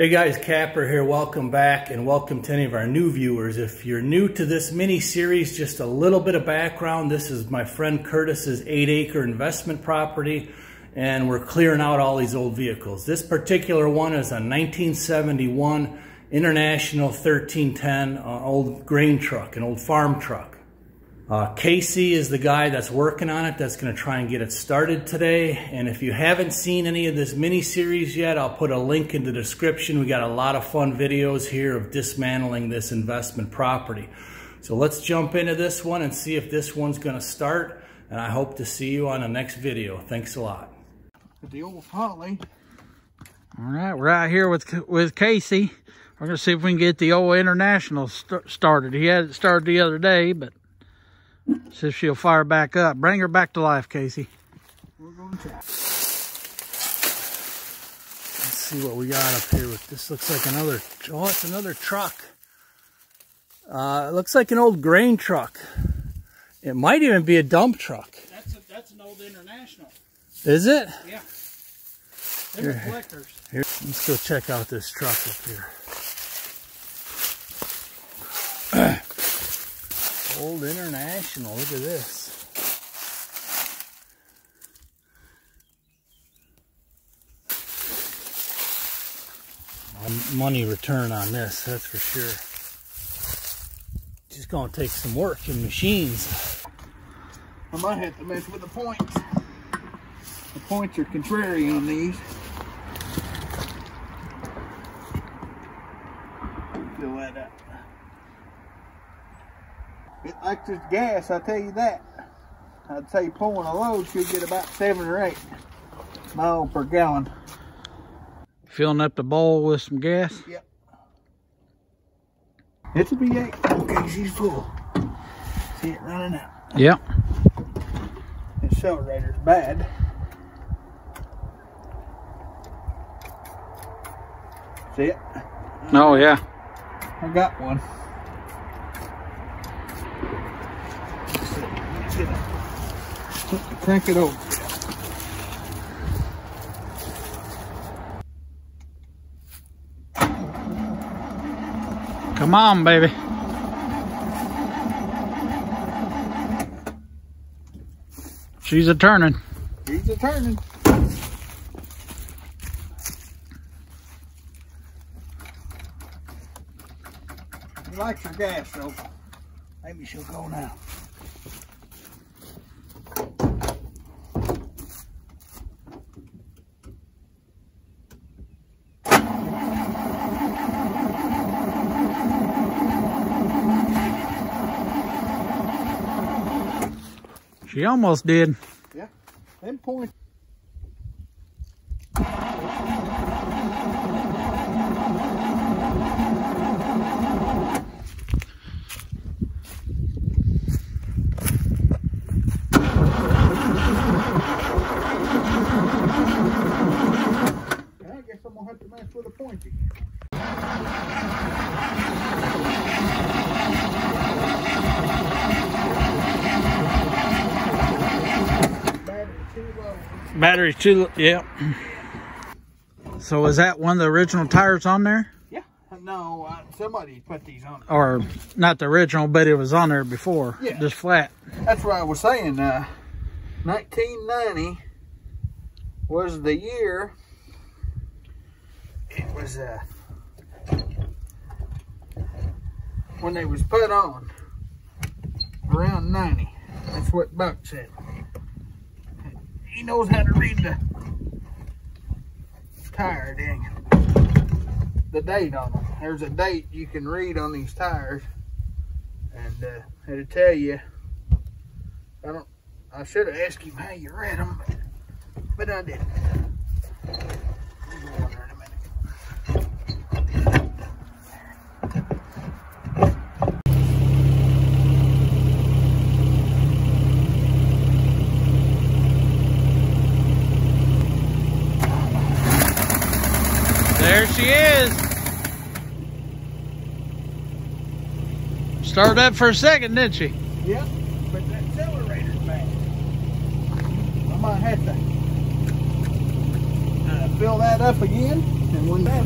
Hey guys, Kapper here. Welcome back and welcome to any of our new viewers. If you're new to this mini series, just a little bit of background. This is my friend Curtis's eight acre investment property and we're clearing out all these old vehicles. This particular one is a 1971 International 1310 uh, old grain truck, an old farm truck. Uh, Casey is the guy that's working on it that's going to try and get it started today. And if you haven't seen any of this mini series yet, I'll put a link in the description. We got a lot of fun videos here of dismantling this investment property. So let's jump into this one and see if this one's going to start. And I hope to see you on the next video. Thanks a lot. The old Holly. All right, we're out here with with Casey. We're going to see if we can get the old International st started. He had it started the other day, but See if she'll fire back up. Bring her back to life, Casey. We're going to. Let's see what we got up here with this. Looks like another, oh, it's another truck. Uh, it looks like an old grain truck. It might even be a dump truck. That's, a, that's an old International. Is it? Yeah. They're here, reflectors. Here, let's go check out this truck up here. Old International, look at this. Money return on this, that's for sure. Just gonna take some work and machines. I might have to mess with the points. The points are contrary on these. Fill that up. It likes its gas, I tell you that. I'd say pulling a load should get about seven or eight mile per gallon. Filling up the bowl with some gas? Yep. It's a V8. Okay, she's full. See it running out. Yep. The accelerator's bad. See it? Oh, yeah. I got one. Crank it over. Come on, baby. She's a turning. She's a turning. She likes her gas, so maybe she'll go now. She almost did. Yeah, ten points. I guess I'm gonna have to mess with a point again. Battery's too, yeah. So is that one of the original tires on there? Yeah. No, uh, somebody put these on. Or not the original, but it was on there before. Yeah. Just flat. That's what I was saying. Uh, 1990 was the year. It was uh, when they was put on. Around 90. That's what Buck said he knows how to read the tire, dang The date on them. There's a date you can read on these tires. And uh, it'll tell you. I don't, I should have asked him how you read them, but, but I didn't. she is. Started up for a second, didn't she? Yep, but the accelerator's bad. I might have to uh, fill that up again and when that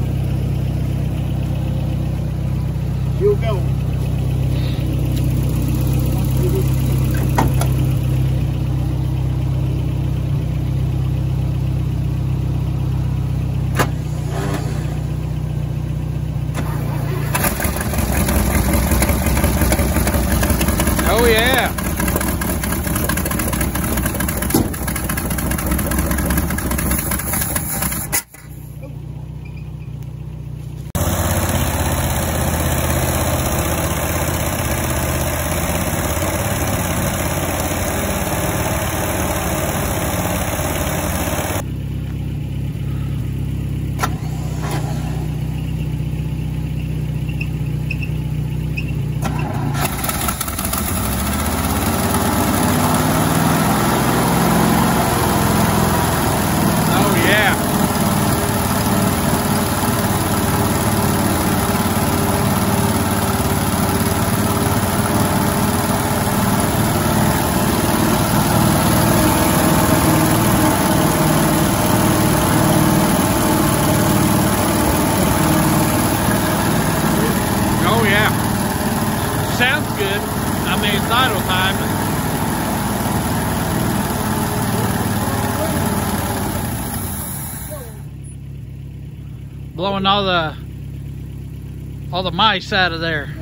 she'll go. Blowing all the all the mice out of there.